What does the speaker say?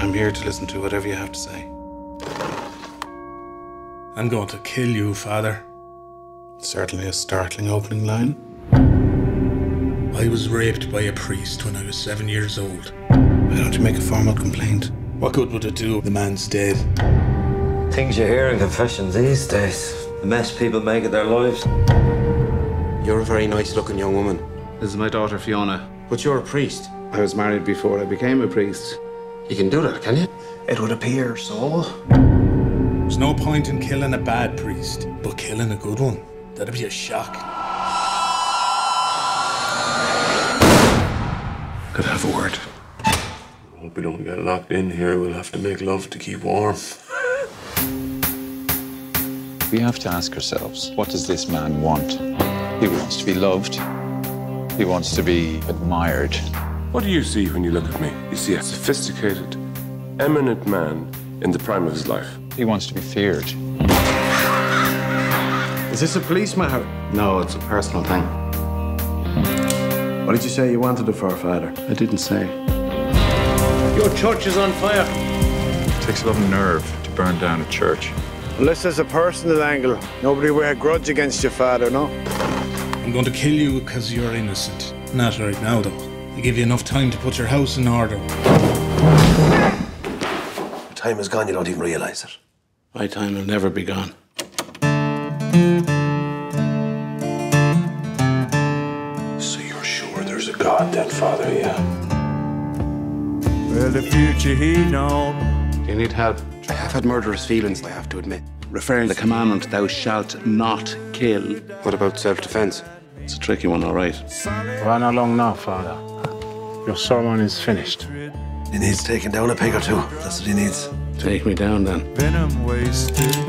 I'm here to listen to whatever you have to say. I'm going to kill you, Father. Certainly a startling opening line. I was raped by a priest when I was seven years old. Why don't you make a formal complaint? What good would it do? The man's dead. Things you hear in confessions these days. The mess people make of their lives. You're a very nice looking young woman, This is my daughter Fiona. but you're a priest. I was married before I became a priest. You can do that, can you? It would appear so. There's no point in killing a bad priest, but killing a good one, that'd be a shock. Could I have a word? Hope we don't get locked in here. We'll have to make love to keep warm. We have to ask ourselves, what does this man want? He wants to be loved. He wants to be admired. What do you see when you look at me? You see a sophisticated, eminent man in the prime of his life. He wants to be feared. Is this a police matter? No, it's a personal thing. What did you say you wanted a for, Father? I didn't say. Your church is on fire. It takes a lot of nerve to burn down a church. Unless there's a personal angle, nobody wear a grudge against your father, no? I'm going to kill you because you're innocent. Not right now, though. I give you enough time to put your house in order. Time is gone, you don't even realize it. My time will never be gone. So you're sure there's a God then, Father, yeah? Well, the future he known. Do you need help? I have had murderous feelings, I have to admit. Referring to the commandment, thou shalt not kill. What about self defense? It's a tricky one, all right. Run along now, Father. Your sermon is finished. He needs taking down a peg or two. That's what he needs. Take me down then. Venom wasted.